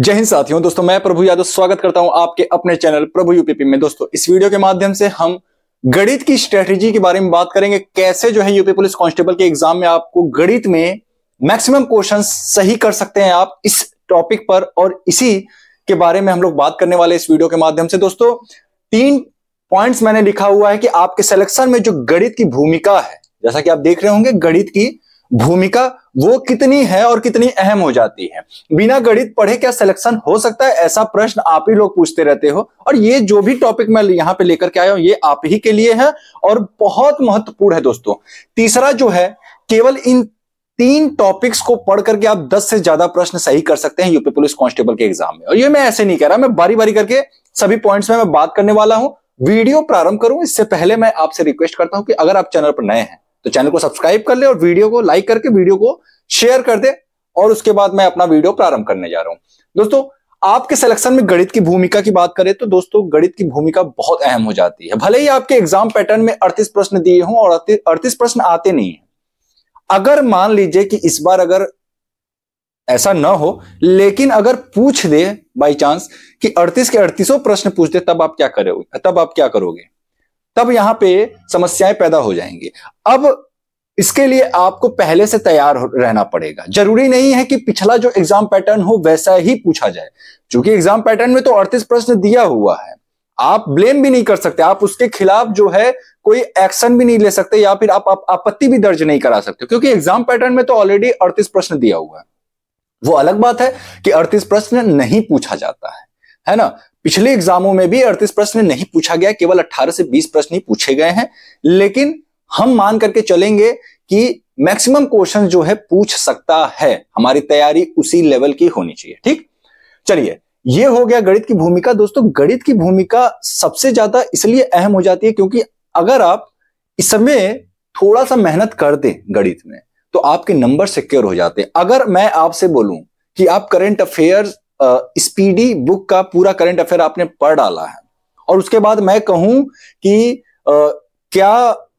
जय हिंद साथियों, दोस्तों, मैं प्रभु यादव स्वागत करता हूँ आपके अपने चैनल प्रभु यूपीपी में। दोस्तों, इस वीडियो के माध्यम से हम गणित की स्ट्रेटेजी के बारे में बात करेंगे। कैसे जो है यूपी पुलिस कांस्टेबल के एग्ज़ाम में आपको गणित में मैक्सिमम क्वेश्चन सही कर सकते हैं आप इस टॉपिक पर और इसी के बारे में हम लोग बात करने वाले इस वीडियो के माध्यम से। दोस्तों, तीन पॉइंट्स मैंने लिखा हुआ है कि आपके सिलेक्शन में जो गणित की भूमिका है, जैसा कि आप देख रहे होंगे, गणित की भूमिका वो कितनी है और कितनी अहम हो जाती है। बिना गणित पढ़े क्या सिलेक्शन हो सकता है? ऐसा प्रश्न आप ही लोग पूछते रहते हो। और ये जो भी टॉपिक मैं यहाँ पे लेकर के आया हूँ, ये आप ही के लिए है और बहुत महत्वपूर्ण है दोस्तों। तीसरा जो है, केवल इन तीन टॉपिक्स को पढ़ करके आप 10 से ज़्यादा प्रश्न सही कर सकते हैं यूपी पुलिस कांस्टेबल के एग्ज़ाम में। और ये मैं ऐसे नहीं कह रहा, मैं बारी बारी करके सभी पॉइंट्स में मैं बात करने वाला हूँ। वीडियो प्रारंभ करूँ, इससे पहले मैं आपसे रिक्वेस्ट करता हूँ कि अगर आप चैनल पर नए हैं तो चैनल को सब्सक्राइब कर ले और वीडियो को लाइक करके वीडियो को शेयर कर दे और उसके बाद मैं अपना वीडियो प्रारंभ करने जा रहा हूँ। दोस्तों, आपके सिलेक्शन में गणित की भूमिका की बात करें तो दोस्तों, गणित की भूमिका बहुत अहम हो जाती है। भले ही आपके एग्ज़ाम पैटर्न में अड़तीस प्रश्न दिए हों और अड़तीस प्रश्न आते नहीं है। अगर मान लीजिए कि इस बार अगर ऐसा ना हो, लेकिन अगर पूछ दे बाई चांस कि 38 के अड़तीसों प्रश्न पूछ दे, तब आप क्या करोगे? तब आप क्या करोगे? तब यहाँ पे समस्याएँ पैदा हो जाएँगी। अब इसके लिए आपको पहले से तैयार रहना पड़ेगा। ज़रूरी नहीं है कि पिछला जो एग्ज़ाम पैटर्न हो वैसा ही पूछा जाए। क्योंकि एग्ज़ाम पैटर्न में तो अड़तीस प्रश्न दिया हुआ है। आप ब्लेम भी नहीं कर सकते। आप उसके खिलाफ जो है कोई एक्शन भी नहीं ले सकते या फिर आप, आप आपत्ति भी दर्ज नहीं करा सकते। क्योंकि एग्ज़ाम पैटर्न में तो ऑलरेडी अड़तीस प्रश्न दिया हुआ है। वो अलग बात है कि अड़तीस प्रश्न नहीं पूछा जाता है। है ना? पिछले एग्जामों में भी अड़तीस प्रश्न नहीं पूछा गया, केवल 18 से 20 प्रश्न ही पूछे गए हैं। लेकिन हम मान करके चलेंगे कि मैक्सिमम क्वेश्चन जो है पूछ सकता है। हमारी तैयारी उसी लेवल की होनी चाहिए, ठीक? चलिए, ये हो गया गणित की भूमिका। दोस्तों, गणित की भूमिका सबसे ज़्यादा इसलिए अहम हो जाती है क्योंकि अगर आप इस समय थोड़ा सा मेहनत कर दें गणित में तो आपके नंबर सिक्योर हो जाते। हैं अगर मैं आपसे बोलूँ कि आप करंट अफेयर्स स्पीडी बुक का पूरा करंट अफेयर आपने पढ़ डाला है। और उसके बाद मैं कहूँ कि आ, क्या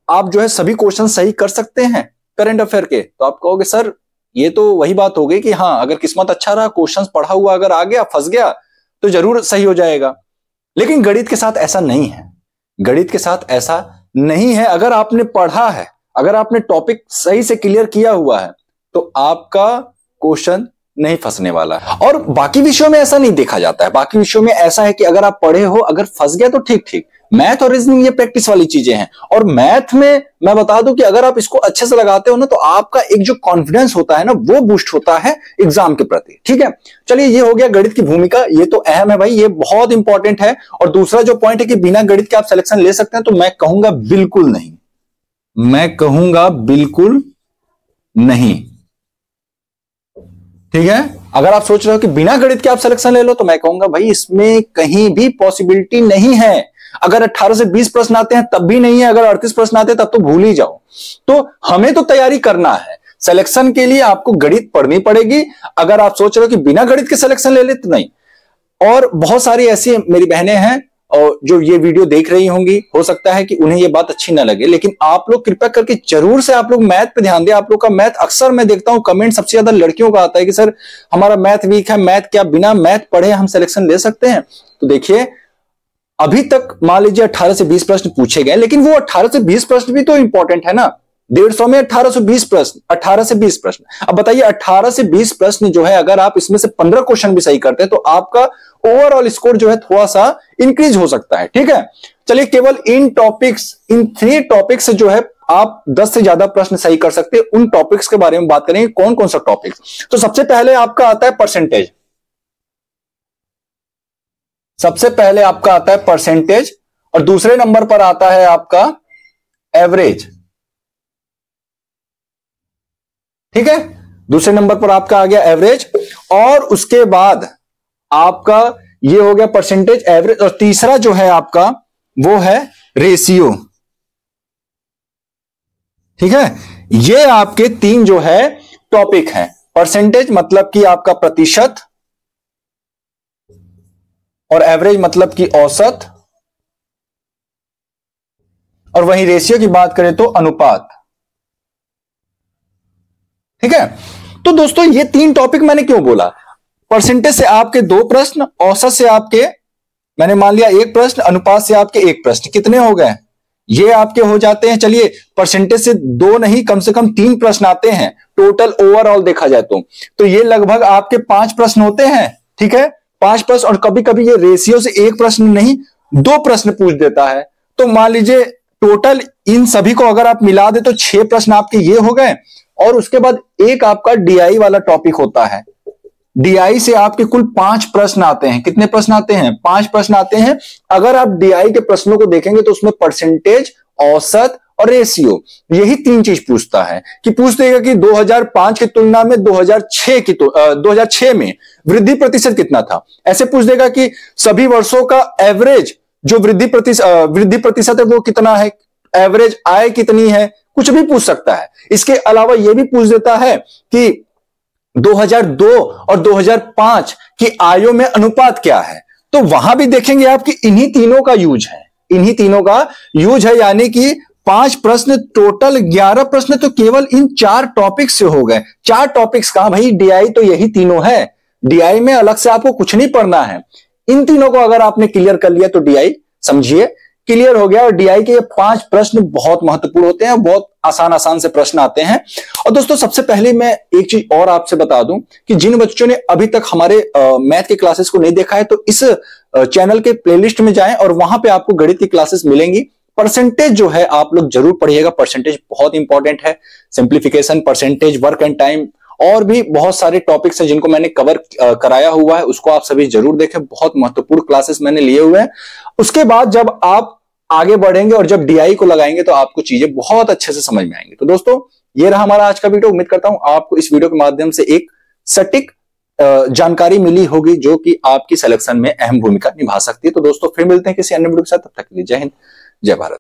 आप जो है सभी क्वेश्चन सही कर सकते हैं करंट अफेयर के? तो आप कहोगे सर ये तो वही बात हो गई कि हाँ अगर किस्मत अच्छा रहा क्वेश्चन पढ़ा हुआ अगर आ गया फंस गया तो ज़रूर सही हो जाएगा। लेकिन गणित के साथ ऐसा नहीं है। गणित के साथ ऐसा नहीं है। अगर आपने पढ़ा है अगर आपने टॉपिक सही से क्लियर किया हुआ है तो आपका क्वेश्चन नहीं फंसने वाला और बाकी विषयों में ऐसा नहीं देखा जाता है। बाकी विषयों में ऐसा है कि अगर आप पढ़े हो, अगर फंस गया तो ठीक ठीक। मैथ और रीजनिंग ये प्रैक्टिस वाली चीज़ें हैं। और मैथ में मैं बता दूँ कि अगर आप इसको अच्छे से लगाते हो ना तो आपका एक जो कॉन्फिडेंस होता है ना, वो बूस्ट होता है एग्ज़ाम के प्रति। ठीक है? चलिए, ये हो गया गणित की भूमिका। ये तो अहम है भाई, ये बहुत इंपॉर्टेंट है। और दूसरा जो पॉइंट है कि बिना गणित के आप सिलेक्शन ले सकते हैं तो मैं कहूँगा बिल्कुल नहीं। मैं कहूँगा बिल्कुल नहीं। ठीक है? अगर आप सोच रहे हो कि बिना गणित के आप सिलेक्शन ले लो तो मैं कहूँगा भाई, इसमें कहीं भी पॉसिबिलिटी नहीं है। अगर 18 से 20 प्रश्न आते हैं, तब भी नहीं है। अगर 38 प्रश्न आते हैं, तब तो भूल ही जाओ। तो हमें तो तैयारी करना है। सिलेक्शन के लिए आपको गणित पढ़नी पड़ेगी। अगर आप सोच रहे हो कि बिना गणित के सिलेक्शन ले ले तो नहीं। और बहुत सारी ऐसी मेरी बहनें हैं और जो ये वीडियो देख रही होंगी, हो सकता है कि उन्हें ये बात अच्छी ना लगे। लेकिन आप लोग कृपया करके ज़रूर से आप लोग मैथ पे ध्यान दें। आप लोग का मैथ अक्सर मैं देखता हूँ, कमेंट सबसे ज़्यादा लड़कियों का आता है कि, सर, हमारा मैथ वीक है, मैथ क्या बिना मैथ पढ़े हम सिलेक्शन ले सकते हैं? तो देखिए, अभी तक मान लीजिए 18 से 20 प्रश्न पूछे गए, लेकिन वो 18 से 20 प्रश्न भी तो इंपॉर्टेंट है ना। डेढ़ सौ में अठारह सौ बीस प्रश्न, अठारह से बीस प्रश्न। अब बताइए, अठारह से बीस प्रश्न जो है, अगर आप इसमें से पंद्रह क्वेश्चन भी सही करते हैं तो आपका ओवरऑल स्कोर जो है थोड़ा सा इंक्रीज हो सकता है, ठीक है? चलिए, केवल इन टॉपिक्स इन थ्री टॉपिक्स जो है, आप 10 से ज़्यादा प्रश्न सही कर सकते हैं। उन टॉपिक्स के बारे में बात करेंगे कौन कौन सा टॉपिक्स तो सबसे पहले आपका आता है परसेंटेज सबसे पहले आपका आता है परसेंटेज और दूसरे नंबर पर आता है आपका एवरेज ठीक है? दूसरे नंबर पर आपका आ गया एवरेज और उसके बाद आपका ये हो गया परसेंटेज एवरेज और तीसरा जो है आपका, वो है रेशियो ठीक है? ये आपके तीन जो है टॉपिक हैं। परसेंटेज मतलब कि आपका प्रतिशत और एवरेज मतलब कि औसत। और वहीं रेशियो की बात करें तो अनुपात। ठीक है? तो दोस्तों, ये तीन टॉपिक मैंने क्यों बोला? परसेंटेज से आपके दो प्रश्न, औसत से आपके, मैंने मान लिया एक प्रश्न, अनुपात से आपके एक प्रश्न। कितने हो गए? ये आपके हो जाते हैं। चलिए परसेंटेज से दो नहीं, कम से कम तीन प्रश्न आते हैं। टोटल ओवरऑल देखा जाए तो। तो ये लगभग आपके पाँच प्रश्न होते हैं। ठीक है? पाँच प्रश्न, और कभी कभी ये रेशियो से एक प्रश्न नहीं, दो प्रश्न पूछ देता है। तो मान लीजिए टोटल इन सभी को अगर आप मिला दे तो छह प्रश्न आपके ये हो गए। और उसके बाद एक आपका डीआई वाला टॉपिक होता है। डीआई से आपके कुल पाँच प्रश्न आते हैं। कितने प्रश्न आते हैं? पाँच प्रश्न आते हैं। अगर आप डीआई के प्रश्नों को देखेंगे तो उसमें परसेंटेज औसत और रेशियो यही तीन चीज़ पूछता है कि पूछ देगा कि 2005 की तुलना में 2006 की आ, 2006 में वृद्धि प्रतिशत कितना था? ऐसे पूछ देगा कि सभी वर्षों का एवरेज जो वृद्धि प्रतिशत वृद्धि प्रतिशत है वो कितना है? एवरेज आय कितनी है? कुछ भी पूछ सकता है। इसके अलावा यह भी पूछ देता है कि 2002 और 2005 की आयों में अनुपात क्या है? तो वहाँ भी देखेंगे आप कि इन्हीं तीनों का यूज़ है। इन्हीं तीनों का यूज़ है, यानी कि पाँच प्रश्न, टोटल ग्यारह प्रश्न तो केवल इन चार टॉपिक्स से हो गए। चार टॉपिक्स कहा भाई? डीआई तो यही तीनों है। डीआई में अलग से आपको कुछ नहीं पढ़ना है। इन तीनों को अगर आपने क्लियर कर लिया तो डीआई समझिए। क्लियर हो गया और डीआई के ये पाँच प्रश्न बहुत महत्वपूर्ण होते हैं, बहुत आसान आसान से प्रश्न आते हैं। और दोस्तों, सबसे पहले मैं एक चीज़ और आपसे बता दूँ कि जिन बच्चों ने अभी तक हमारे मैथ के क्लासेस को नहीं देखा है तो इस चैनल के प्लेलिस्ट में जाएँ और वहाँ पे आपको गणित की क्लासेस मिलेंगी। परसेंटेज जो है, आप लोग ज़रूर पढ़िएगा। परसेंटेज बहुत इंपॉर्टेंट है। Simplification, percentage, work and time और भी बहुत सारे टॉपिक्स हैं जिनको मैंने कवर कराया हुआ है, उसको आप सभी ज़रूर देखें। बहुत महत्वपूर्ण क्लासेस मैंने लिए हुए हैं। उसके बाद जब आप आगे बढ़ेंगे और जब डीआई को लगाएँगे तो आपको चीज़ें बहुत अच्छे से समझ में आएँगी। तो दोस्तों, ये रहा हमारा आज का वीडियो उम्मीद करता हूँ आपको इस वीडियो के माध्यम से एक सटीक जानकारी मिली होगी जो कि आपकी सिलेक्शन में अहम भूमिका निभा सकती है। तो दोस्तों, फिर मिलते हैं किसी अन्य वीडियो के साथ। तब तक के लिए जय हिंद, जय भारत।